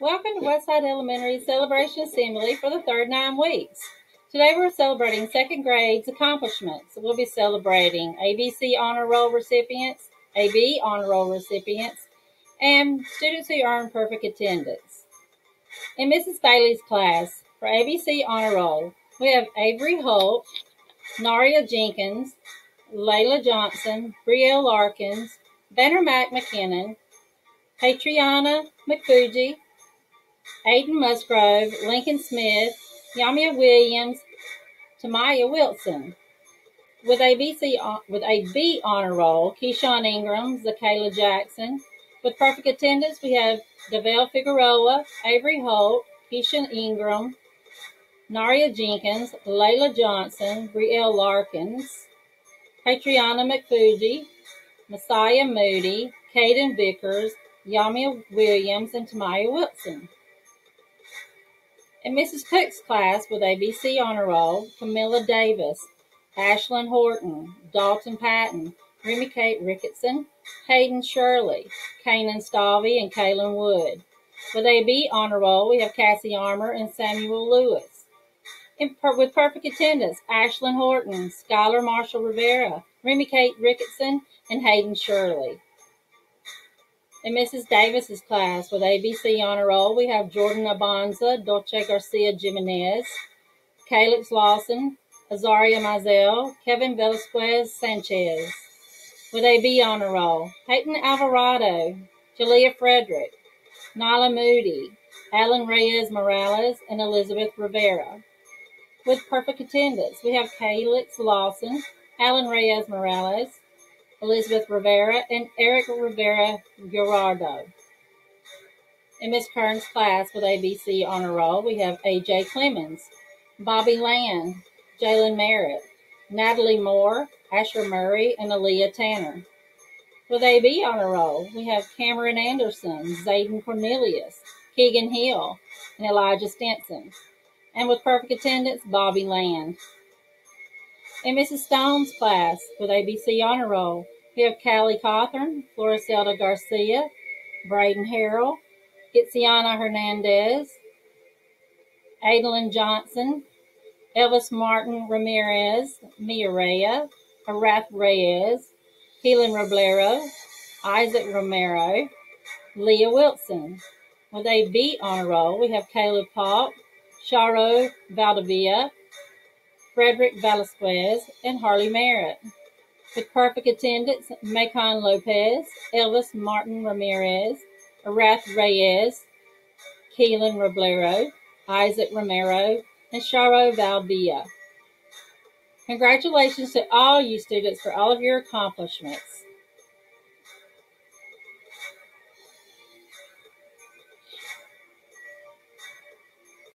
Welcome to Westside Elementary Celebration Assembly for the third nine weeks. Today we're celebrating second grade's accomplishments. We'll be celebrating ABC Honor Roll recipients, AB Honor Roll recipients, and students who earned perfect attendance. In Mrs. Bailey's class, for ABC Honor Roll, we have Avery Holt, Naria Jenkins, Layla Johnson, Brielle Larkins, Banner Mac McKinnon, Patriana McFuji, Aiden Musgrove, Lincoln Smith, Yamia Williams, Tamaya Wilson. With ABC with a B honor roll, Keyshawn Ingram, Zakayla Jackson. With perfect attendance, we have Develle Figueroa, Avery Holt, Keyshawn Ingram, Naria Jenkins, Layla Johnson, Brielle Larkins, Patriana McFuji, Messiah Moody, Caden Vickers, Yamia Williams, and Tamaya Wilson. In Mrs. Cook's class with ABC Honor Roll, Camilla Davis, Ashlyn Horton, Dalton Patton, Remy Kate Ricketson, Hayden Shirley, Kanan Stalvey, and Kaylin Wood. With AB Honor Roll, we have Cassie Armour and Samuel Lewis. Per with perfect attendance, Ashlyn Horton, Skylar Marshall Rivera, Remy Kate Ricketson, and Hayden Shirley. In Mrs. Davis's class with ABC Honor Roll, we have Jordan Abanza, Dolce Garcia Jimenez, Calix Lawson, Azaria Mazel, Kevin Velasquez Sanchez. With AB Honor Roll, Peyton Alvarado, Jalea Frederick, Nyla Moody, Alan Reyes Morales, and Elizabeth Rivera. With perfect attendance, we have Calix Lawson, Alan Reyes Morales, Elizabeth Rivera, and Eric Rivera Gerardo. In Ms. Kern's class with ABC Honor Roll, we have A.J. Clemens, Bobby Land, Jalen Merritt, Natalie Moore, Asher Murray, and Aaliyah Tanner. With AB Honor Roll, we have Cameron Anderson, Zayden Cornelius, Keegan Hill, and Elijah Stinson. And with perfect attendance, Bobby Land. In Mrs. Stone's class with ABC Honor Roll, we have Callie Cawthorn, Floricelda Garcia, Braden Harrell, Itziana Hernandez, Adalyn Johnson, Elvis Martin Ramirez, Mia Rea, Arath Reyes, Keelan Roblero, Isaac Romero, Leah Wilson. With a B honor roll, we have Caleb Paul, Charo Valdivia, Frederick Velasquez, and Harley Merritt. With perfect attendance, Macon Lopez, Elvis Martin Ramirez, Arath Reyes, Keelan Roblero, Isaac Romero, and Charo Valdivia. Congratulations to all you students for all of your accomplishments.